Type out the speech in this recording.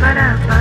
ba da ba